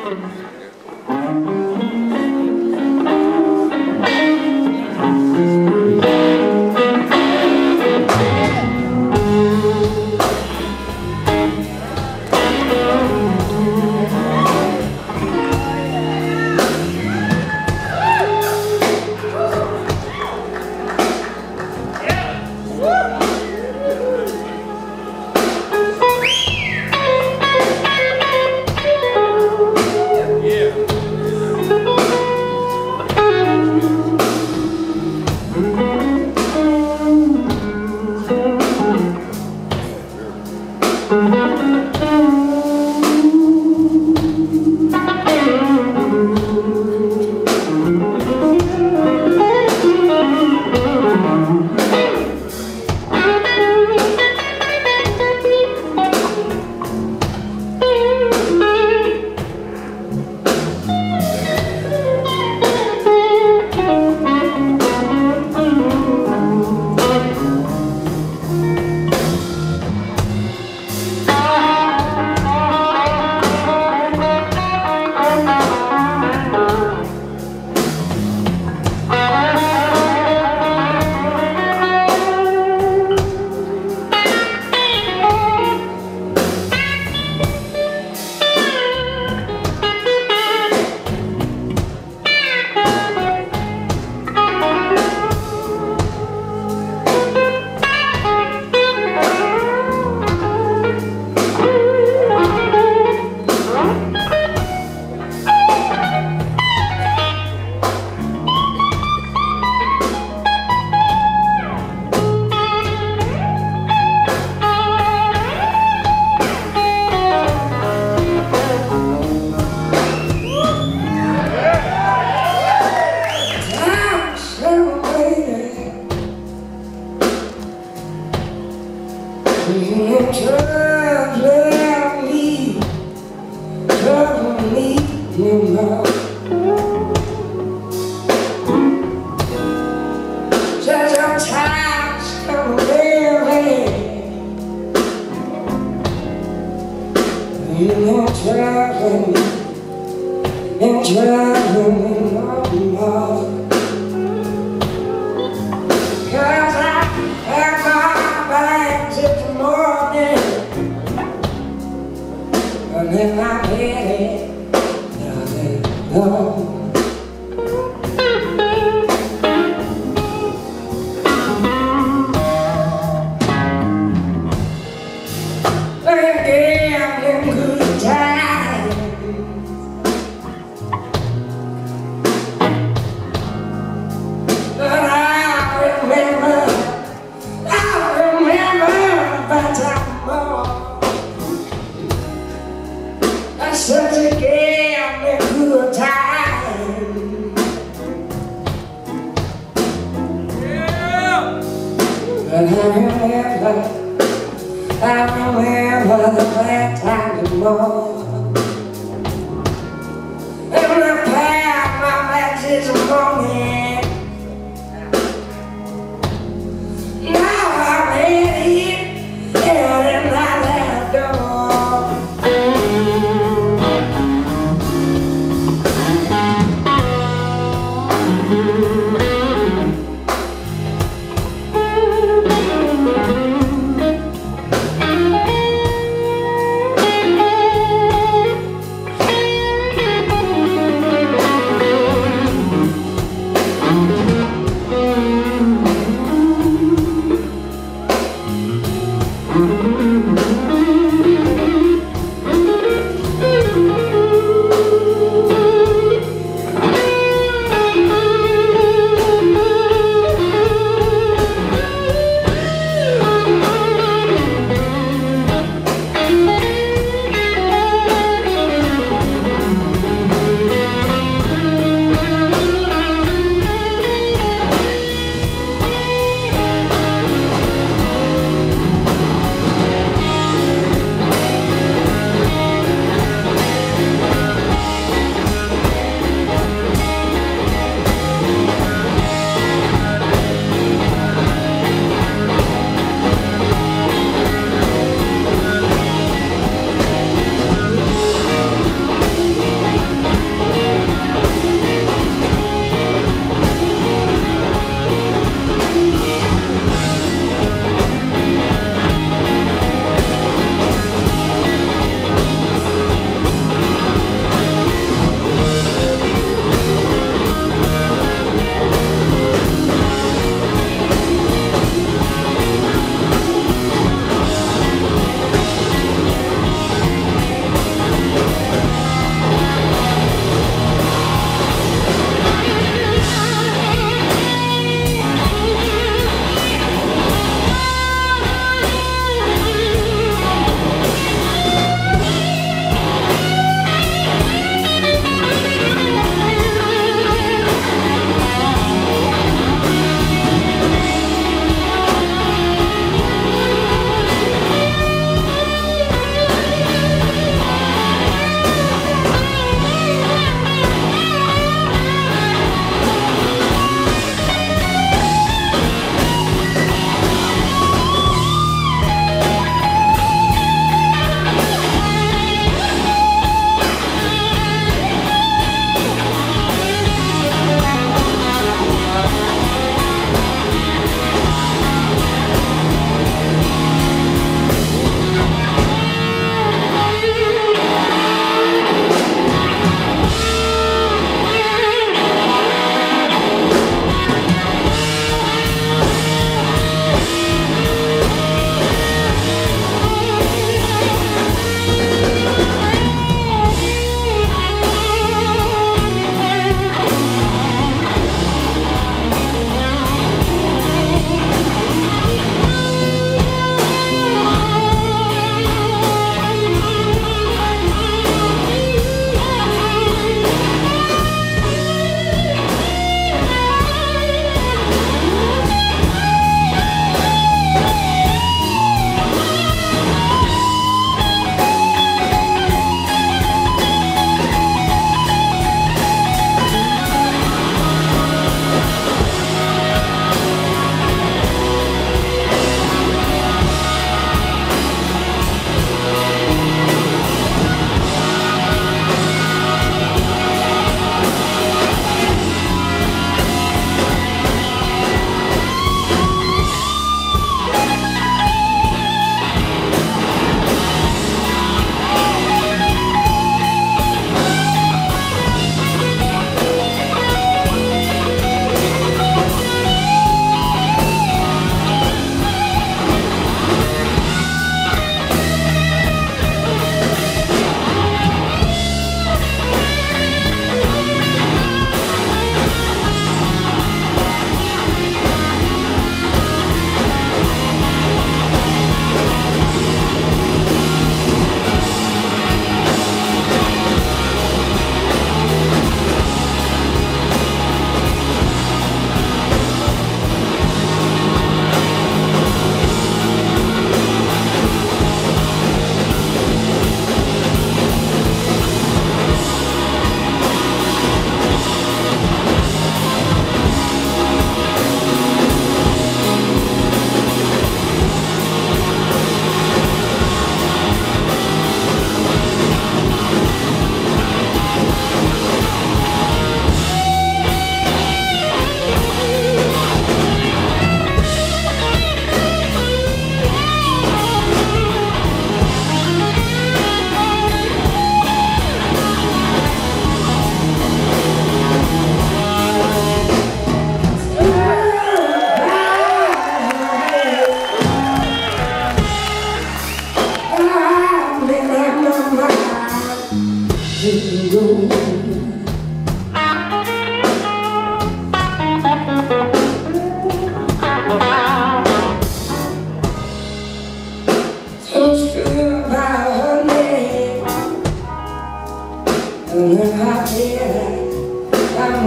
Música Turn, love me, turn me, you know. Just your touch, come me, and driving me, love. Não. I don't ever let down. And I pack my matches is a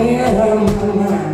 am I?